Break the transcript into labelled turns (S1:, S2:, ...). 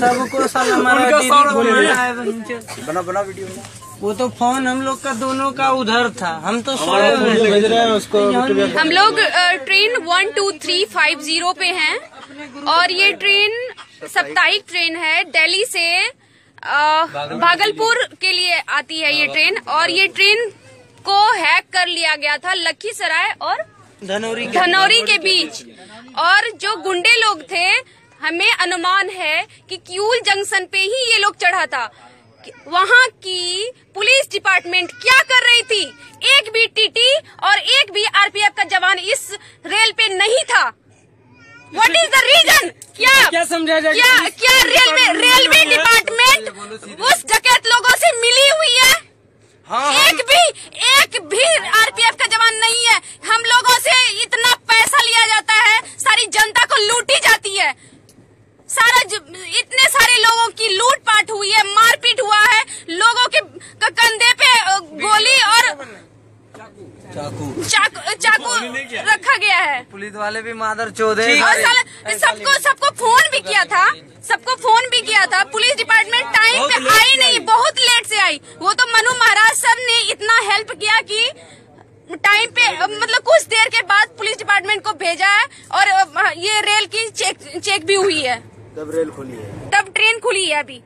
S1: सबको हमारा है।
S2: बना बना वीडियो।
S1: वो तो फ़ोन हम लोग का दोनों का उधर था। हम तो सोए
S2: भेज रहे हैं उसको
S3: हम लोग train one two three five zero पे हैं। और ये ट्रेन साप्ताहिक ट्रेन है। दिल्ली से भागलपुर के लिए आती है ये ट्रेन और ये ट्रेन को हैक कर लिया गया था लखीसराय और
S1: धनौरी के
S3: धनौरी के बीच। और जो गुंडे लोग थे हमें अनुमान है कि क्यूल जंक्शन पे ही ये लोग चढ़ा था। वहाँ की पुलिस डिपार्टमेंट क्या कर रही थी? एक भी टीटी और एक भी आरपीएफ का जवान इस रेल पे नहीं था। व्हाट इज़ द रीजन क्या
S1: क्या समझा जाए
S3: क्या क्या रेलवे रेलवे डिपार्टमेंट उस डकैत लोगों से मिली हुई है?
S1: हाँ
S3: एक भी एक भी आरपीएफ का जवान नहीं है हम लोगों से इतना पैसा लिया जाता है सारी जनता को लूटी जाती है। सारा इतने सारे लोगों की लूटपाट हुई है मारपीट हुआ है लोगों के कंधे पे गोली और
S1: चाकू।
S3: चाकू चाकू रखा गया है।
S1: पुलिस वाले भी मादर चौधे
S3: सबको सबको फ़ोन भी किया था सबको फ़ोन भी किया था पुलिस डिपार्टमेंट टाइम पे आई नहीं बहुत लेट से आई वो तो मनु महाराज सबने इतना हेल्प किया कि टाइम पे मतलब कुछ देर के बाद पुलिस डिपार्टमेंट को भेजा है और ये रेल की चेक चेक भी हुई है।
S2: तब रेल खुली है।
S3: तब ट्रेन खुली है अभी।